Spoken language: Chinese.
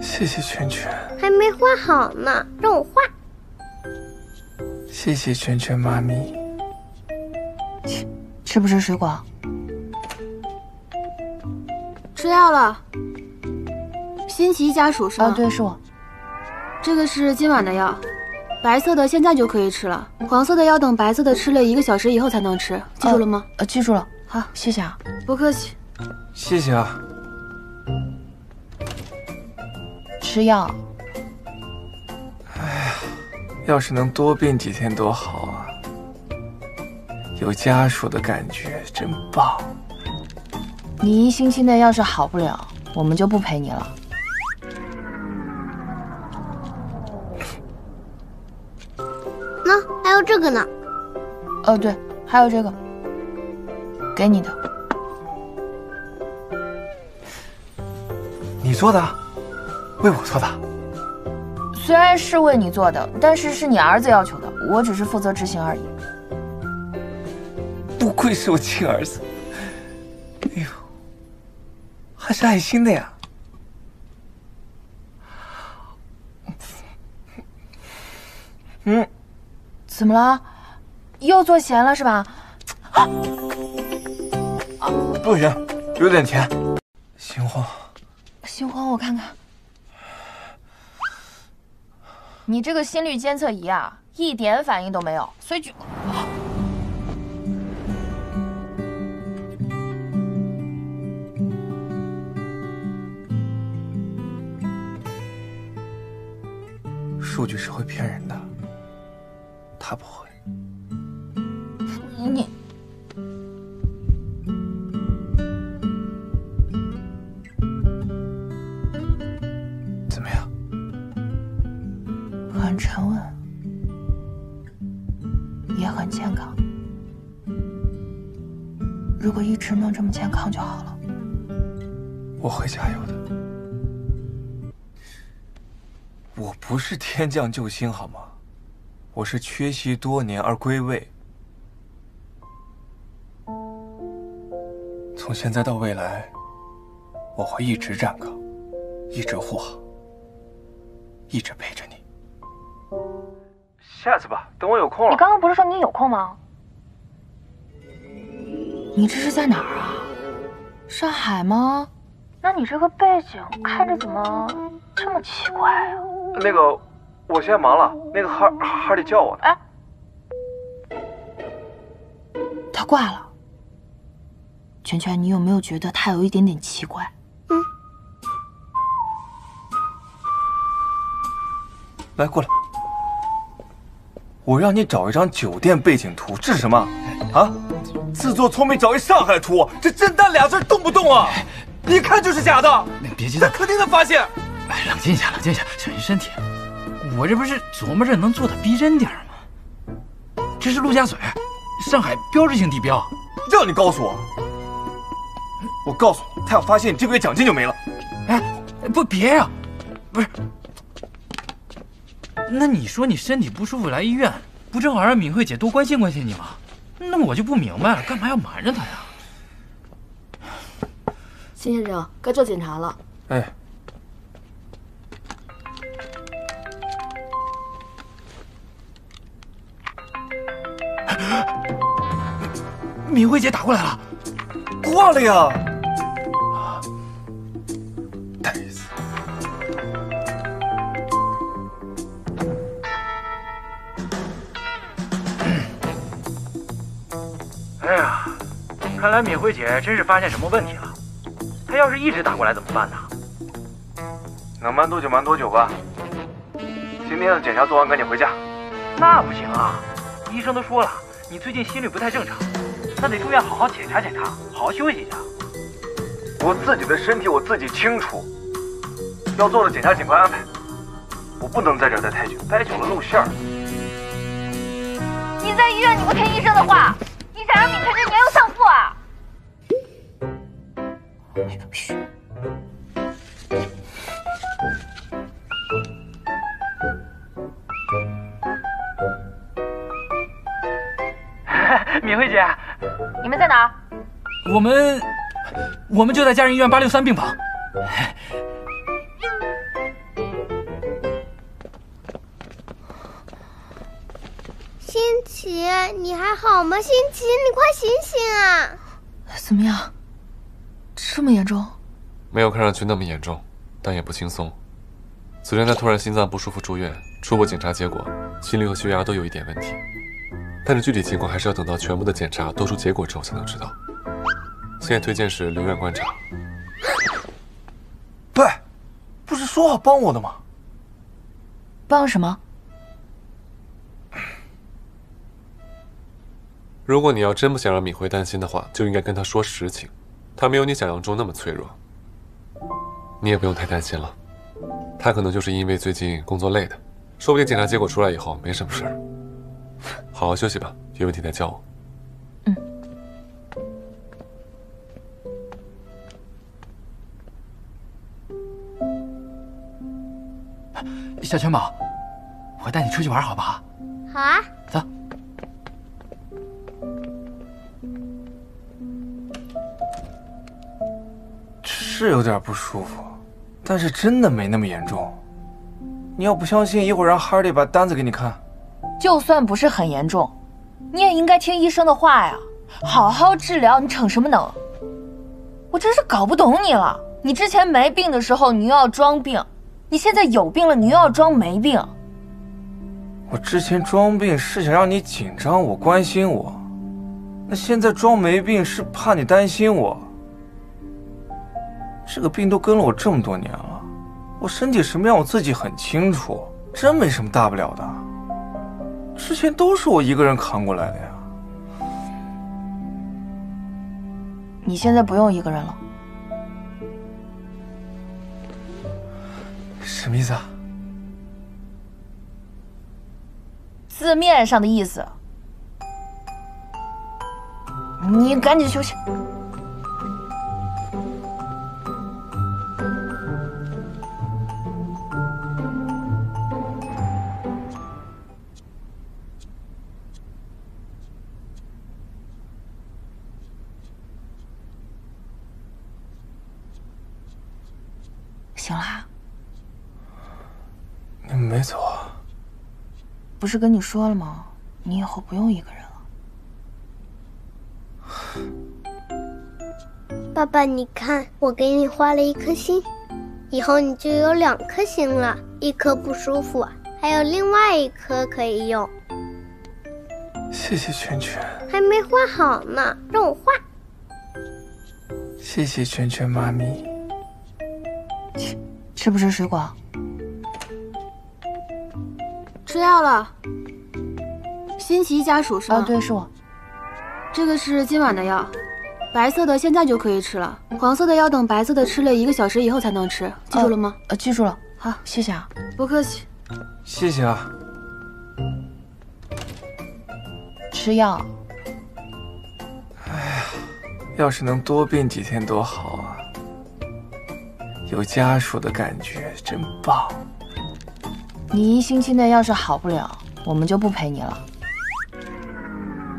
谢谢圈圈，还没画好呢，让我画。谢谢圈圈妈咪。吃不吃水果？吃药了。新奇家属是吗？啊，对，是我。这个是今晚的药，白色的现在就可以吃了，黄色的要等白色的吃了一个小时以后才能吃，记住了吗？呃，记住了。好，谢谢啊。不客气。谢谢啊。吃药。哎呀，要是能多病几天多好啊！有家属的感觉真棒。你一星期内要是好不了，我们就不陪你了。那还有这个呢。哦，对，还有这个，给你的。你做的？为我做的？虽然是为你做的，但是是你儿子要求的，我只是负责执行而已。不愧是我亲儿子，哎呦，还是爱心的呀！嗯，怎么了？又做咸了是吧？啊！不行，有点甜，心慌。心慌，我看看。你这个心率监测仪啊，一点反应都没有，所以就。数据是会骗人的，他不会。你如果一直能这么健康就好了。我会加油的。我不是天降救星，好吗？我是缺席多年而归位。从现在到未来，我会一直站岗，一直护航，一直陪着你。下次吧，等我有空了。你刚刚不是说你有空吗？你这是在哪儿啊？上海吗？那你这个背景看着怎么这么奇怪啊？那个，我现在忙了。那个哈哈利叫我呢。哎，他挂了。圈圈，你有没有觉得他有一点点奇怪？嗯。来，过来。我让你找一张酒店背景图，这是什么？啊？自作聪明找一上海图，这“震旦”俩字动不动啊？一看就是假的。别激动，肯定能发现。哎，冷静一下，冷静一下，小心身体。我这不是琢磨着能做的逼真点吗？这是陆家嘴，上海标志性地标。让你告诉我，我告诉你，他要发现你这个月奖金就没了。哎，不，别呀，不是。那你说你身体不舒服来医院，不正好让敏慧姐多关心关心你吗？那我就不明白了，干嘛要瞒着她呀？秦先生，该做检查了。哎。敏慧姐打过来了，挂了呀！看来敏慧姐真是发现什么问题了。她要是一直打过来怎么办呢？能瞒多久瞒多久吧。今天的检查做完，赶紧回家。那不行啊，医生都说了，你最近心率不太正常。那得住院好好检查检查，好好休息一下。我自己的身体我自己清楚，要做的检查尽快安排。我不能在这儿待太久，待久了露馅儿。你在医院你不听医生的话，你想让敏晨这年幼丧父啊？嘘。敏慧姐。你们在哪儿？我们，我们就在家人医院八六三病房。奇，你还好吗？新奇，你快醒醒啊！怎么样？这么严重？没有看上去那么严重，但也不轻松。昨天他突然心脏不舒服住院，初步检查结果，心率和血压都有一点问题，但是具体情况还是要等到全部的检查都出结果之后才能知道。现在推荐是留院观察。喂，不是说好帮我的吗？帮什么？如果你要真不想让米辉担心的话，就应该跟他说实情。他没有你想象中那么脆弱，你也不用太担心了。他可能就是因为最近工作累的，说不定检查结果出来以后没什么事儿。好好休息吧，有问题再叫我。嗯。小全宝，我带你出去玩好不好？好啊。是有点不舒服，但是真的没那么严重。你要不相信，一会儿让哈利把单子给你看。就算不是很严重，你也应该听医生的话呀，好好治疗。你逞什么能？我真是搞不懂你了。你之前没病的时候，你又要装病；你现在有病了，你又要装没病。我之前装病是想让你紧张我、关心我，那现在装没病是怕你担心我。这个病都跟了我这么多年了，我身体什么样我自己很清楚，真没什么大不了的。之前都是我一个人扛过来的呀。你现在不用一个人了。什么意思啊？字面上的意思。你赶紧休息。没走啊？不是跟你说了吗？你以后不用一个人了。爸爸，你看，我给你画了一颗心，以后你就有两颗心了，一颗不舒服，还有另外一颗可以用。谢谢圈圈。还没画好呢，让我画。谢谢圈圈妈咪。吃吃不吃水果？吃药了。新奇家属是吗？啊，对，是我。这个是今晚的药，白色的现在就可以吃了，黄色的要等白色的吃了一个小时以后才能吃，记住了吗？呃，记住了。好，谢谢啊。不客气。谢谢啊。吃药。哎呀，要是能多病几天多好啊！有家属的感觉真棒。你一星期内要是好不了，我们就不陪你了。